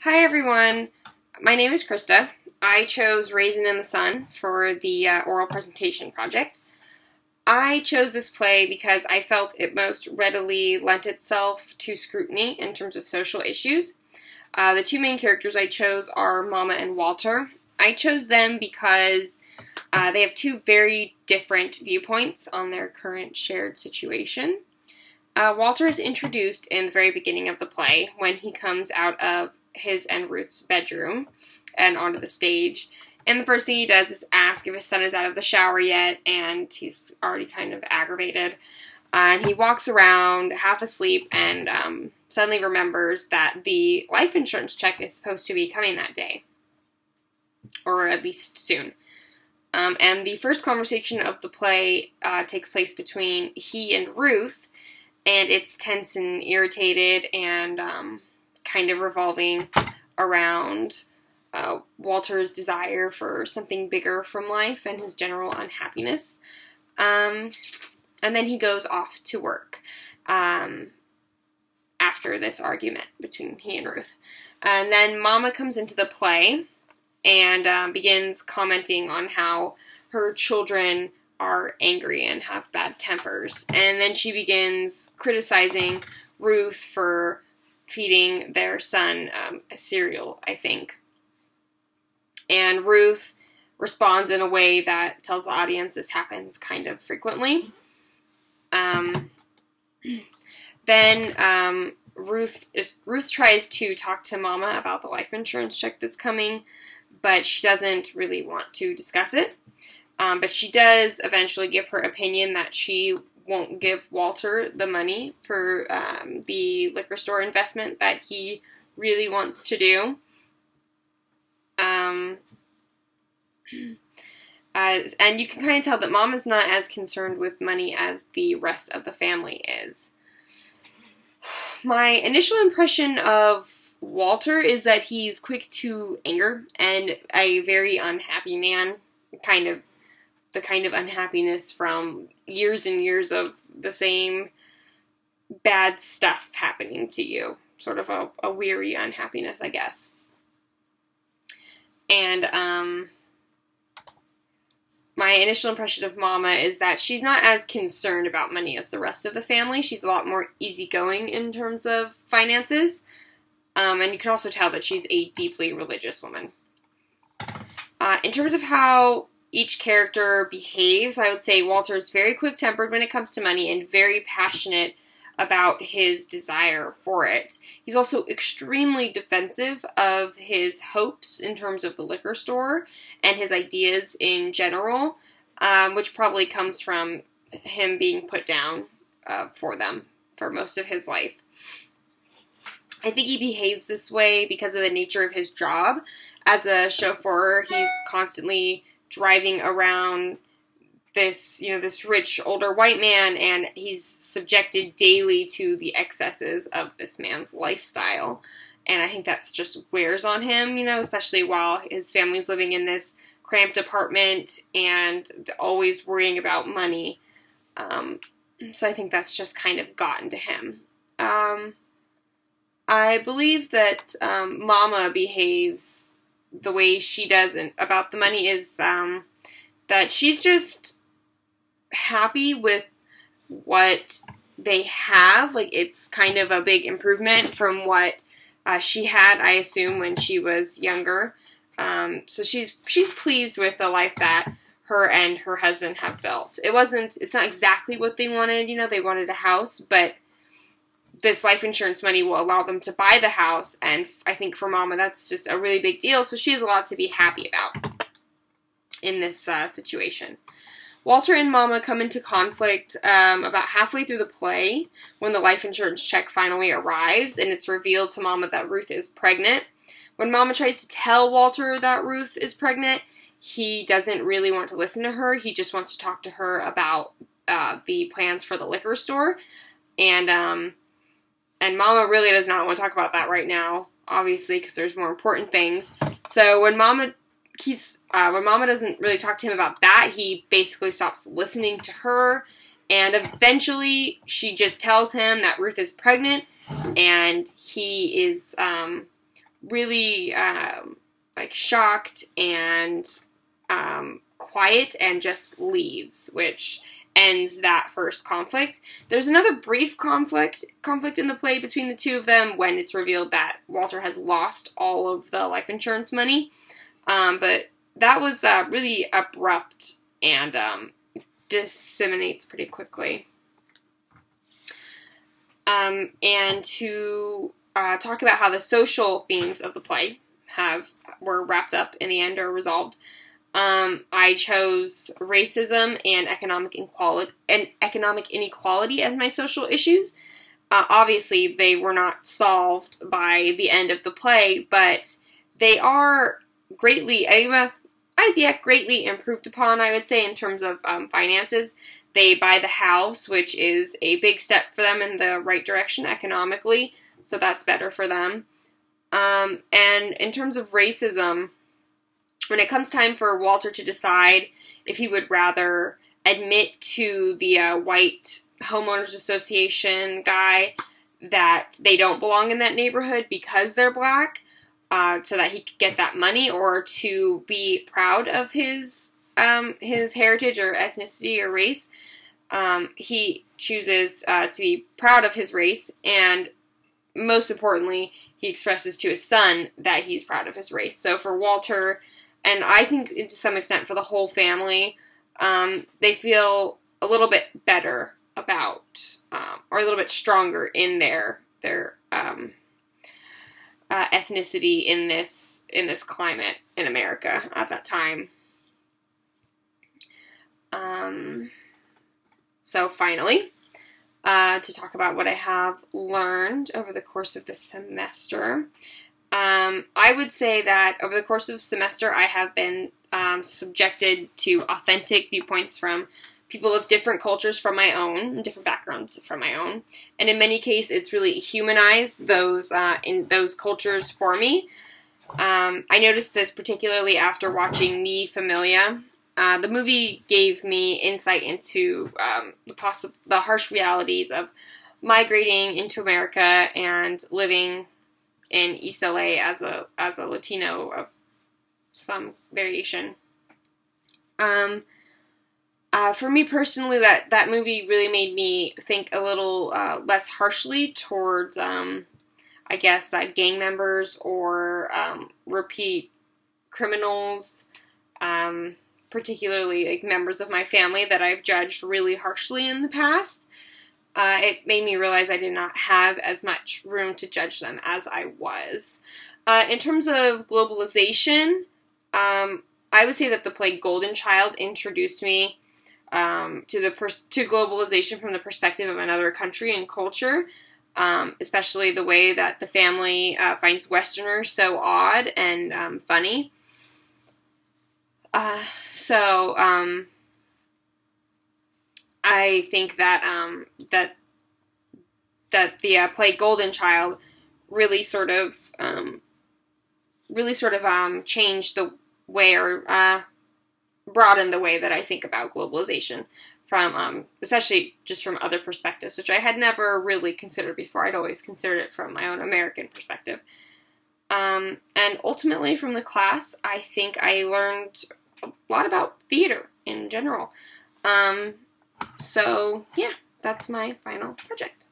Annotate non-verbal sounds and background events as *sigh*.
Hi everyone, my name is Krista. I chose Raisin in the Sun for the uh, oral presentation project. I chose this play because I felt it most readily lent itself to scrutiny in terms of social issues. Uh, the two main characters I chose are Mama and Walter. I chose them because uh, they have two very different viewpoints on their current shared situation. Uh, Walter is introduced in the very beginning of the play when he comes out of his and Ruth's bedroom and onto the stage. And the first thing he does is ask if his son is out of the shower yet, and he's already kind of aggravated. and he walks around half asleep and um, suddenly remembers that the life insurance check is supposed to be coming that day, or at least soon. Um, and the first conversation of the play uh, takes place between he and Ruth, and it's tense and irritated and um, kind of revolving around uh, Walter's desire for something bigger from life and his general unhappiness. Um, and then he goes off to work um, after this argument between he and Ruth. And then Mama comes into the play and um, begins commenting on how her children are angry and have bad tempers. And then she begins criticizing Ruth for feeding their son um, a cereal, I think. And Ruth responds in a way that tells the audience this happens kind of frequently. Um, *clears throat* then um, Ruth is Ruth tries to talk to Mama about the life insurance check that's coming, but she doesn't really want to discuss it. Um, but she does eventually give her opinion that she won't give Walter the money for um, the liquor store investment that he really wants to do. Um, *clears throat* uh, and you can kind of tell that mom is not as concerned with money as the rest of the family is. *sighs* My initial impression of Walter is that he's quick to anger and a very unhappy man, kind of the kind of unhappiness from years and years of the same bad stuff happening to you. Sort of a, a weary unhappiness, I guess. And um, my initial impression of Mama is that she's not as concerned about money as the rest of the family. She's a lot more easygoing in terms of finances. Um, and you can also tell that she's a deeply religious woman. Uh, in terms of how each character behaves. I would say Walter is very quick tempered when it comes to money and very passionate about his desire for it. He's also extremely defensive of his hopes in terms of the liquor store and his ideas in general, um, which probably comes from him being put down uh, for them for most of his life. I think he behaves this way because of the nature of his job. As a chauffeur, he's constantly driving around this, you know, this rich older white man, and he's subjected daily to the excesses of this man's lifestyle. And I think that's just wears on him, you know, especially while his family's living in this cramped apartment and always worrying about money. Um, so I think that's just kind of gotten to him. Um, I believe that um, Mama behaves the way she doesn't about the money is um, that she's just happy with what they have. Like it's kind of a big improvement from what uh, she had, I assume, when she was younger. Um, so she's she's pleased with the life that her and her husband have built. It wasn't. It's not exactly what they wanted. You know, they wanted a house, but this life insurance money will allow them to buy the house. And I think for Mama, that's just a really big deal. So she has a lot to be happy about in this uh, situation. Walter and Mama come into conflict um, about halfway through the play when the life insurance check finally arrives and it's revealed to Mama that Ruth is pregnant. When Mama tries to tell Walter that Ruth is pregnant, he doesn't really want to listen to her. He just wants to talk to her about uh, the plans for the liquor store. And um, and Mama really does not want to talk about that right now, obviously, because there's more important things. So when Mama keeps, uh, when Mama doesn't really talk to him about that, he basically stops listening to her, and eventually she just tells him that Ruth is pregnant, and he is um, really um, like shocked and um, quiet and just leaves, which ends that first conflict. There's another brief conflict conflict in the play between the two of them when it's revealed that Walter has lost all of the life insurance money. Um, but that was uh, really abrupt and um, disseminates pretty quickly. Um, and to uh, talk about how the social themes of the play have were wrapped up in the end or resolved. Um, I chose racism and economic inequality and economic inequality as my social issues. Uh, obviously, they were not solved by the end of the play, but they are greatly, a idea greatly improved upon. I would say in terms of um, finances, they buy the house, which is a big step for them in the right direction economically. So that's better for them. Um, and in terms of racism, when it comes time for Walter to decide if he would rather admit to the uh, white homeowners association guy that they don't belong in that neighborhood because they're black, uh, so that he could get that money, or to be proud of his um, his heritage or ethnicity or race, um, he chooses uh, to be proud of his race, and most importantly, he expresses to his son that he's proud of his race. So for Walter and I think to some extent for the whole family, um, they feel a little bit better about um, or a little bit stronger in their their um, uh, ethnicity in this in this climate in America at that time. Um, so finally, uh, to talk about what I have learned over the course of the semester. Um, I would say that over the course of the semester, I have been um, subjected to authentic viewpoints from people of different cultures from my own, different backgrounds from my own, and in many cases, it's really humanized those uh, in those cultures for me. Um, I noticed this particularly after watching Mi Familia. Uh, the movie gave me insight into um, the possi- the harsh realities of migrating into America and living in East LA as a as a Latino of some variation. Um, uh, for me personally, that that movie really made me think a little uh, less harshly towards, um, I guess, uh, gang members or um, repeat criminals, um, particularly like members of my family that I've judged really harshly in the past uh, it made me realize I did not have as much room to judge them as I was. Uh, in terms of globalization, um, I would say that the play Golden Child introduced me um, to the to globalization from the perspective of another country and culture, um, especially the way that the family uh, finds Westerners so odd and um, funny. Uh, so um, I think that um, that that the uh, play Golden Child really sort of um, really sort of um, changed the way or uh, broadened the way that I think about globalization from um, especially just from other perspectives, which I had never really considered before. I'd always considered it from my own American perspective. Um, and ultimately, from the class, I think I learned a lot about theater in general. Um, so, yeah, that's my final project.